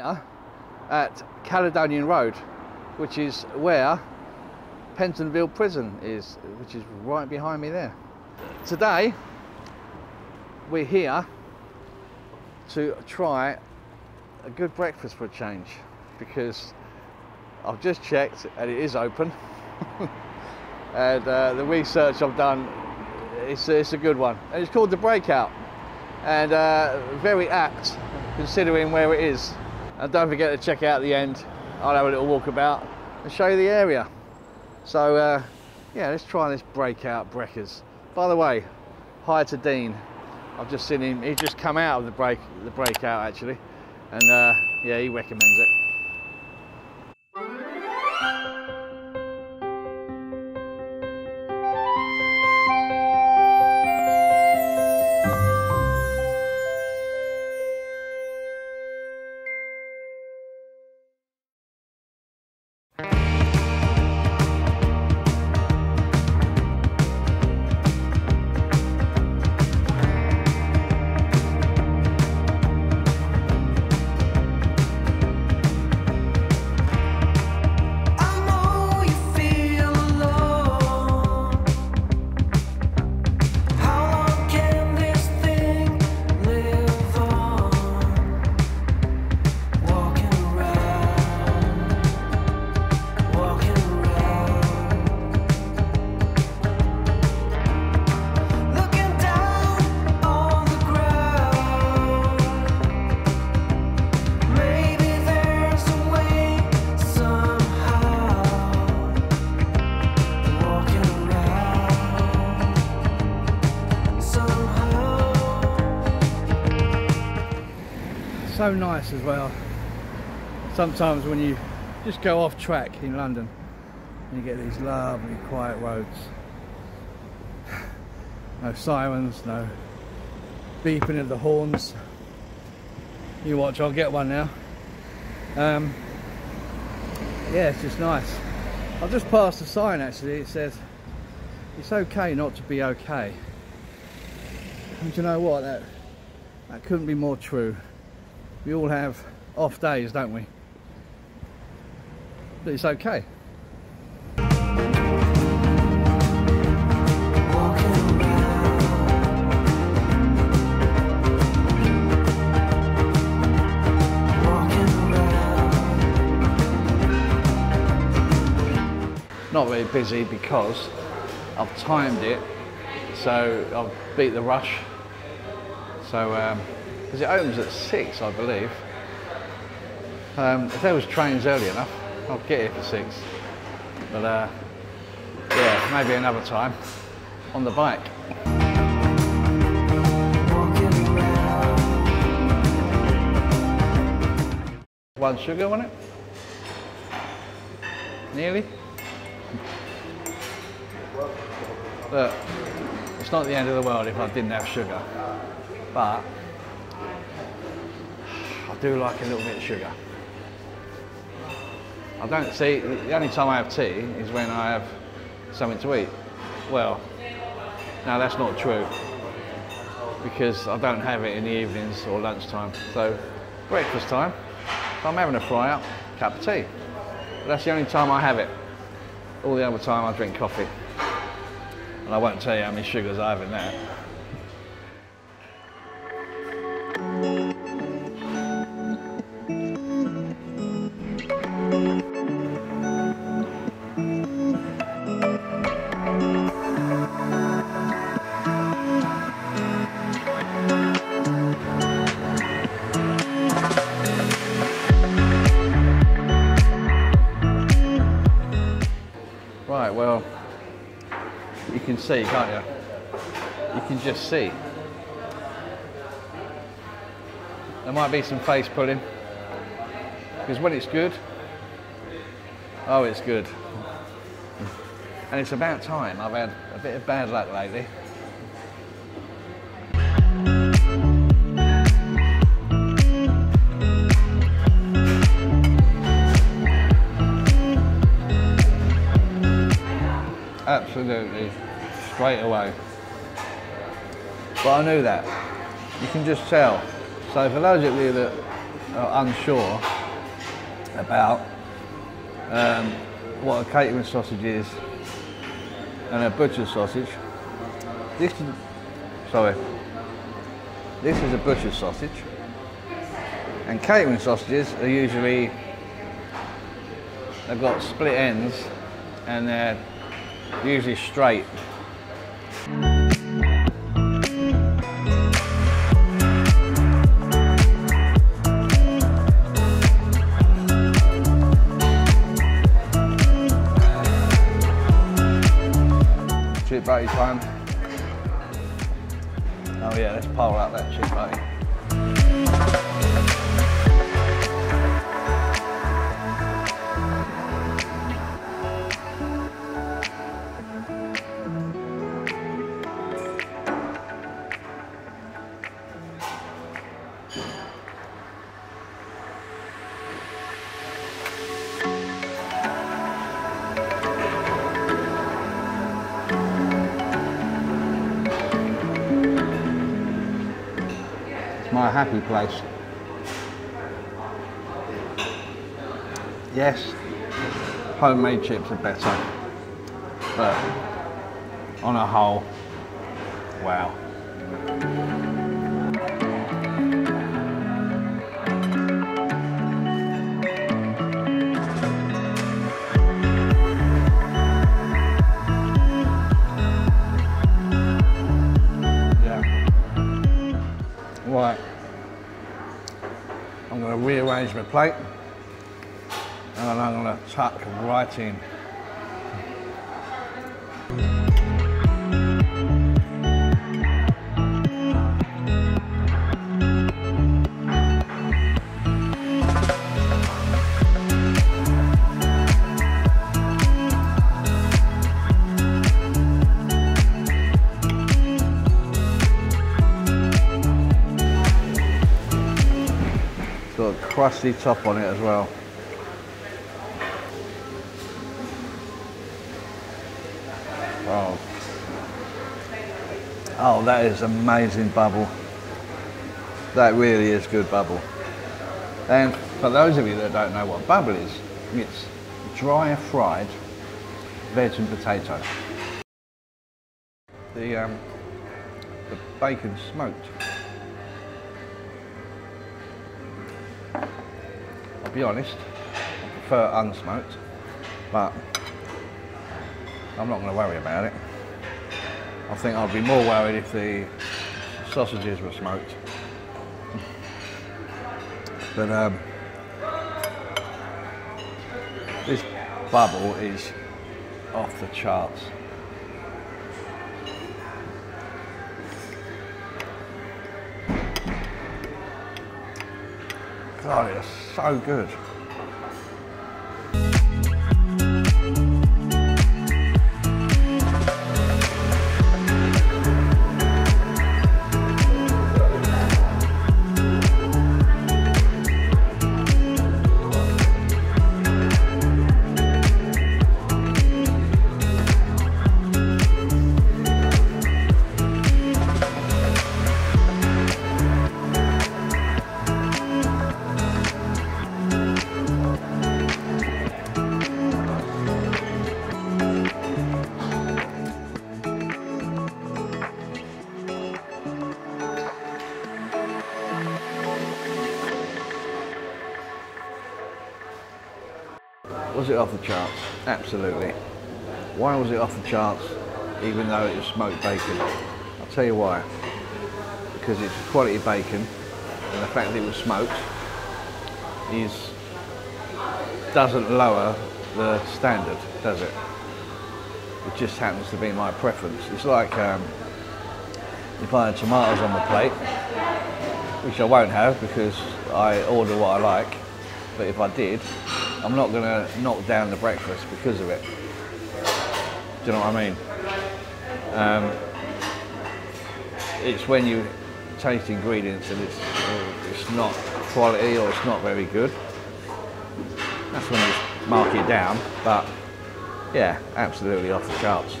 at Caledonian Road, which is where Pentonville Prison is, which is right behind me there. Today, we're here to try a good breakfast for a change because I've just checked and it is open. and uh, the research I've done, it's, it's a good one. And it's called The Breakout and uh, very apt considering where it is. And don't forget to check out the end. I'll have a little walk about and show you the area. So uh, yeah, let's try this breakout breakers. By the way, hi to Dean. I've just seen him, he's just come out of the break, the breakout actually. And uh, yeah, he recommends it. So nice as well. Sometimes when you just go off track in London, you get these lovely quiet roads. No sirens, no beeping of the horns. You watch, I'll get one now. Um, yeah, it's just nice. I've just passed a sign actually, it says, it's okay not to be okay. And you know what, that, that couldn't be more true. We all have off days, don't we? But it's okay. Not very busy because I've timed it, so I've beat the rush. So, um, because it opens at six, I believe. Um, if there was trains early enough, I'd get here for six. But uh, yeah, maybe another time on the bike. One sugar on it? Nearly? Look, it's not the end of the world if I didn't have sugar, but do like a little bit of sugar. I don't see, the only time I have tea is when I have something to eat. Well, no, that's not true because I don't have it in the evenings or lunchtime. So, breakfast time, if I'm having a fry up, cup of tea. But that's the only time I have it. All the other time I drink coffee. And I won't tell you how many sugars I have in that. See, can't you? You can just see. There might be some face pulling. Because when it's good, oh, it's good. And it's about time. I've had a bit of bad luck lately. Absolutely, straight away. But I knew that. You can just tell. So for those of you that are unsure about um, what a catering sausage is and a butcher's sausage, this is, sorry, this is a butcher's sausage, and catering sausages are usually they've got split ends and they're usually straight. Butty time. Oh yeah, let's pile out that chip butty. My happy place. Yes, homemade chips are better, but on a whole, wow. Rearrange my plate and I'm going to tuck right in. Crusty top on it as well. Oh. Oh, that is amazing bubble. That really is good bubble. And for those of you that don't know what bubble is, it's dry fried veg and potato. The, um, the bacon smoked. I'll be honest, I prefer unsmoked, but I'm not going to worry about it. I think I'd be more worried if the sausages were smoked. But um, this bubble is off the charts. God, it's so good. Was it off the charts? Absolutely. Why was it off the charts even though it was smoked bacon? I'll tell you why. Because it's quality bacon and the fact that it was smoked is doesn't lower the standard, does it? It just happens to be my preference. It's like um, if I had tomatoes on the plate, which I won't have because I order what I like, but if I did, I'm not going to knock down the breakfast because of it. Do you know what I mean? Um, it's when you taste ingredients and it's, it's not quality or it's not very good. That's when you mark it down. But yeah, absolutely off the charts.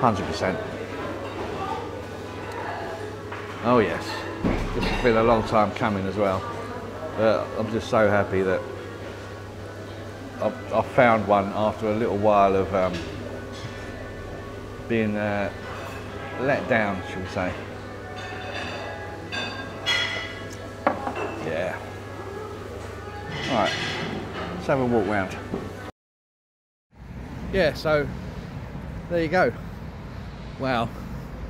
100%. Oh yes, this has been a long time coming as well. But I'm just so happy that I've, I've found one after a little while of um, being uh, let down, shall we say. Yeah. Right, let's have a walk round. Yeah, so there you go. Wow.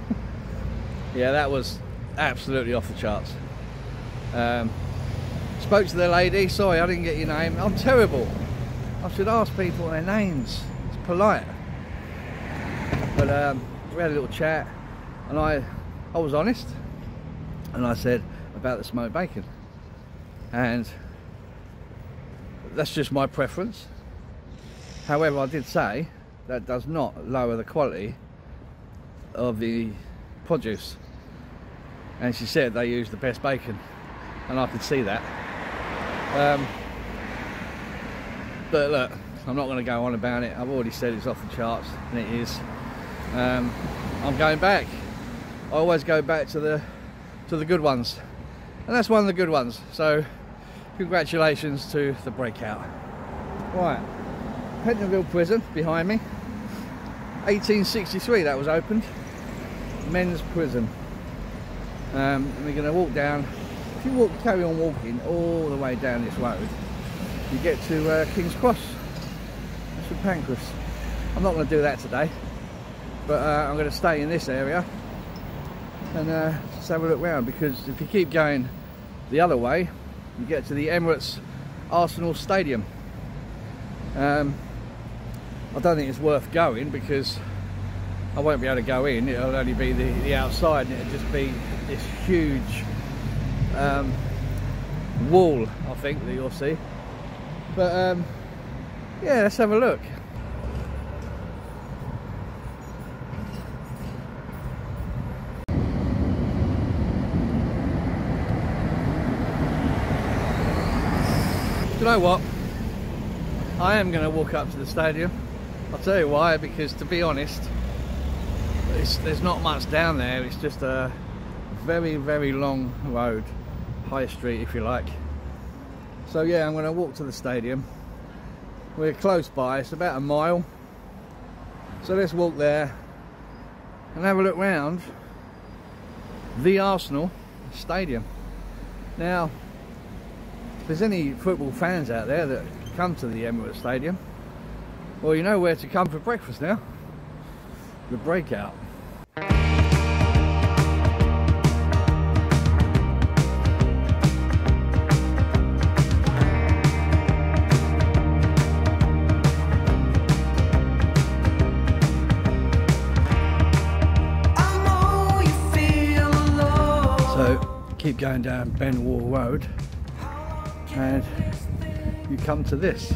yeah, that was absolutely off the charts. Um, spoke to the lady, sorry I didn't get your name. I'm terrible. I should ask people their names. It's polite. But um, we had a little chat and I I was honest and I said about the smoked bacon. And that's just my preference. However, I did say that does not lower the quality of the produce. And she said they use the best bacon, and I could see that. Um, but look, I'm not going to go on about it. I've already said it's off the charts, and it is. Um, I'm going back. I always go back to the to the good ones, and that's one of the good ones. So, congratulations to the breakout. Right, Pentonville Prison behind me. 1863 that was opened. Men's prison. Um, we're going to walk down. If you walk, carry on walking all the way down this road, you get to uh, King's Cross. That's St Pancras. I'm not going to do that today, but uh, I'm going to stay in this area and uh, just have a look round because if you keep going the other way, you get to the Emirates Arsenal Stadium. Um, I don't think it's worth going because I won't be able to go in. It'll only be the, the outside and it'll just be this huge um, wall, I think, that you'll see. But um, yeah, let's have a look. Do you know what? I am going to walk up to the stadium. I'll tell you why, because to be honest, there's not much down there. It's just a very, very long road, high street if you like. So yeah, I'm going to walk to the stadium. We're close by, it's about a mile. So let's walk there and have a look round the Arsenal Stadium. Now, if there's any football fans out there that come to the Emirates Stadium, well, you know where to come for breakfast now. The breakout. Going down Benwell Road and you come to this.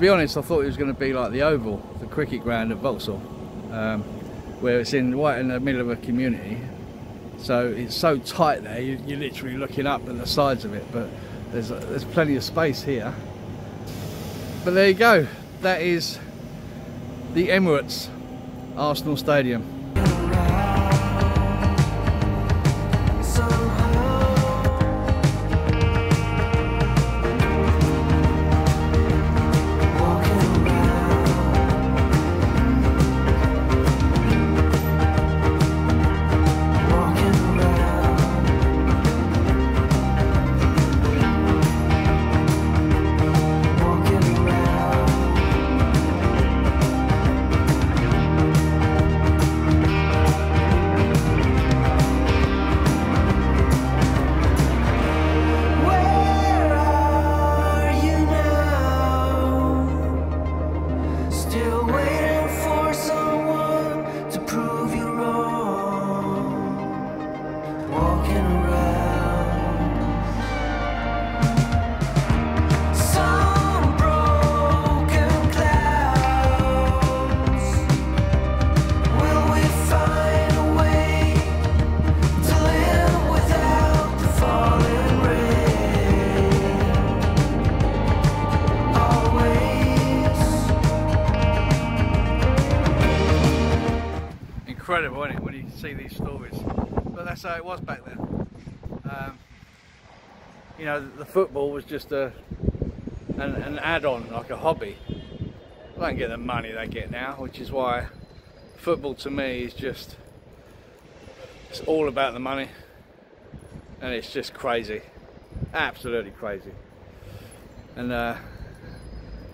Be honest, I thought it was going to be like the Oval, the cricket ground at Vauxhall, um, where it's in right in the middle of a community. So it's so tight there, you, you're literally looking up at the sides of it. But there's there's plenty of space here. But there you go. That is the Emirates Arsenal Stadium. Incredible, isn't it, when you see these stories? But that's how it was back then. Um, you know, the football was just a an, an add-on, like a hobby. They don't get the money they get now, which is why football to me is just it's all about the money, and it's just crazy, absolutely crazy. And uh,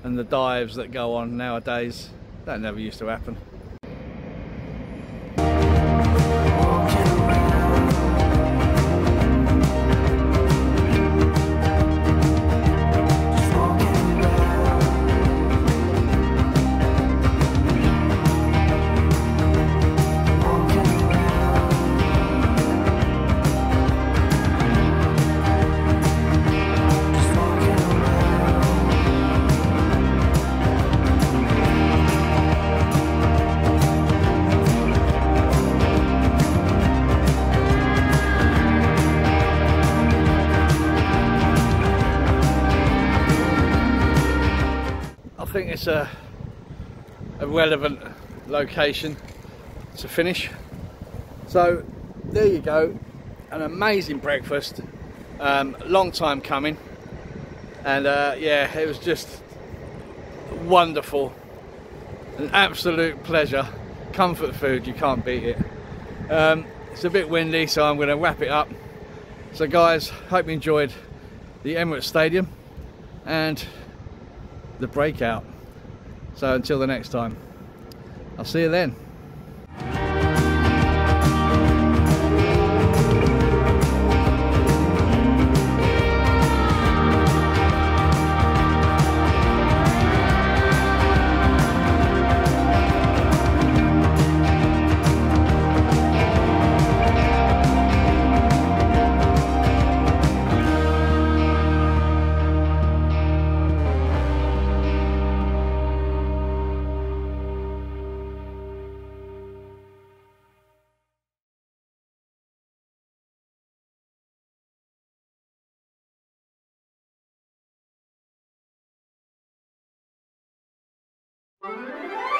and the dives that go on nowadays, that never used to happen. A, a relevant location to finish. So there you go, an amazing breakfast, um, long time coming, and uh, yeah, it was just wonderful, an absolute pleasure, comfort food, you can't beat it. Um, it's a bit windy, so I'm going to wrap it up. So guys, hope you enjoyed the Emirates Stadium and the breakout. So until the next time, I'll see you then. Thank